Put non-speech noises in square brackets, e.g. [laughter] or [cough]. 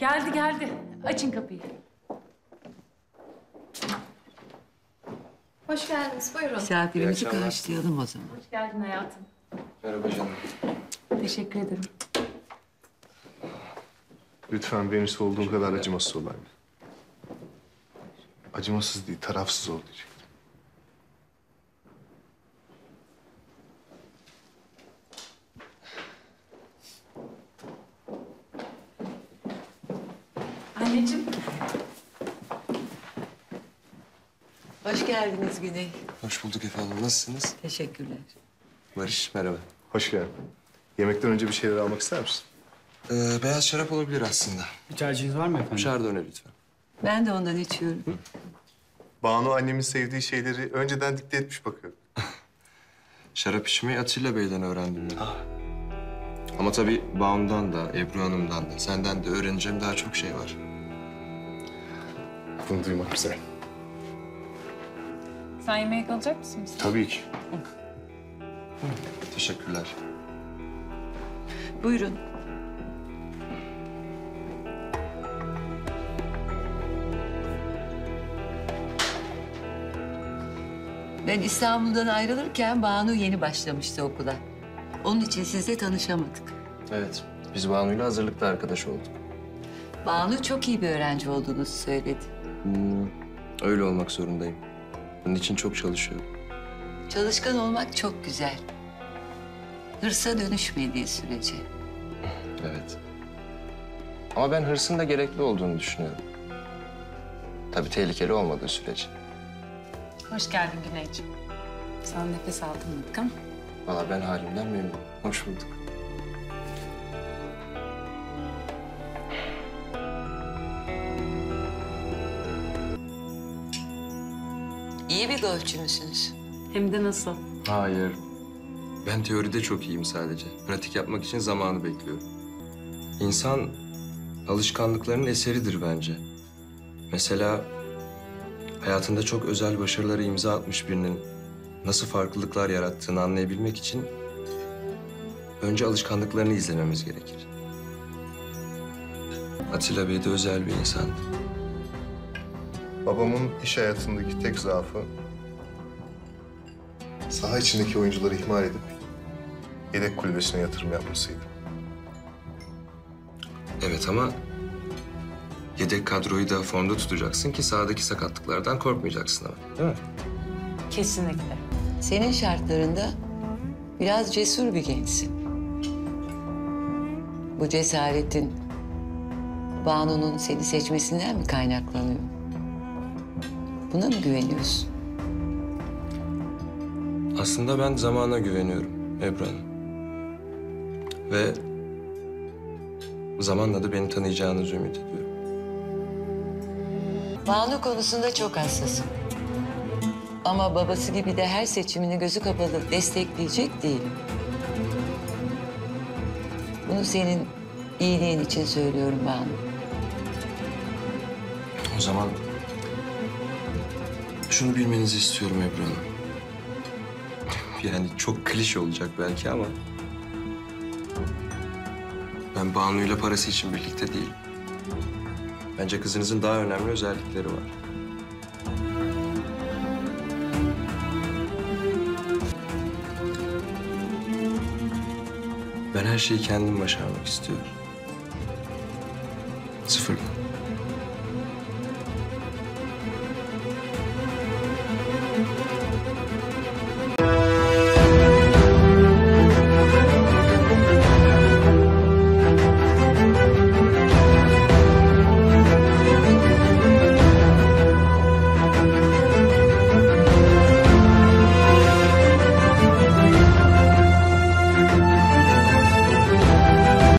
Geldi geldi. Açın kapıyı. Hoş geldiniz. Buyurun. Misafirimizi İyi akşamlar. karşılayalım o zaman. Hoş geldin hayatım. Merhaba canım. Teşekkür ederim. Lütfen Venüs olduğun kadar acımasız ol anne. Acımasız değil, tarafsız ol diyecektim. Anneciğim. Hoş geldiniz Güney. Hoş bulduk efendim. Nasılsınız? Teşekkürler. Barış, merhaba. Hoş geldin. Yemekten önce bir şeyler almak ister misin? Ee, beyaz şarap olabilir aslında. Bir tercihiniz var mı efendim? Chardonnay lütfen. Ben de ondan içiyorum. Banu annemin sevdiği şeyleri önceden dikte etmiş bakıyorum. [laughs] Şarap içmeyi Atilla Bey'den öğrendim ben. Ama tabii Baum'dan da, Ebru Hanım'dan da, senden de öğreneceğim daha çok şey var. Bunu duymak güzel. Sen yemeğe kalacak mısın? Tabii ki. Teşekkürler. Buyurun. Ben İstanbul'dan ayrılırken Banu yeni başlamıştı okula. Onun için sizle tanışamadık. Evet, biz Banu'yla hazırlıkta arkadaş olduk. Banu çok iyi bir öğrenci olduğunu söyledi. Hmm, öyle olmak zorundayım. Bunun için çok çalışıyorum. Çalışkan olmak çok güzel. Hırsa dönüşmediği sürece. Evet. Ama ben hırsın da gerekli olduğunu düşünüyorum. Tabii tehlikeli olmadığı sürece. Hoş geldin Güneyciğim. Sana nefes aldırmadık ama. Valla ben halimden memnunum. Hoş bulduk. İyi bir golfçü müsünüz? Hem de nasıl? Hayır. Ben teoride çok iyiyim sadece. Pratik yapmak için zamanı bekliyorum. İnsan alışkanlıklarının eseridir bence. Mesela hayatında çok özel başarılara imza atmış birinin nasıl farklılıklar yarattığını anlayabilmek için önce alışkanlıklarını izlememiz gerekir. Atilla Bey de özel bir insandı. Babamın iş hayatındaki tek zaafı... ...saha içindeki oyuncuları ihmal edip... ...yedek kulübesine yatırım yapmasıydı. Evet ama yedek kadroyu da formda tutacaksın ki sahadaki sakatlıklardan korkmayacaksın ama. Değil mi? Kesinlikle. Senin şartlarında biraz cesur bir gençsin. Bu cesaretin Banu'nun seni seçmesinden mi kaynaklanıyor? Buna mı güveniyorsun? Aslında ben zamana güveniyorum Ebru Hanım. Ve zamanla da beni tanıyacağınızı ümit ediyorum. Banu konusunda çok hassasım. Ama babası gibi de her seçimini gözü kapalı destekleyecek değilim. Bunu senin iyiliğin için söylüyorum Banu. O zaman şunu bilmenizi istiyorum Ebru Hanım. [laughs] Yani çok klişe olacak belki ama... Ben Banu'yla parası için birlikte değilim. Bence kızınızın daha önemli özellikleri var. Ben her şeyi kendim başarmak istiyorum.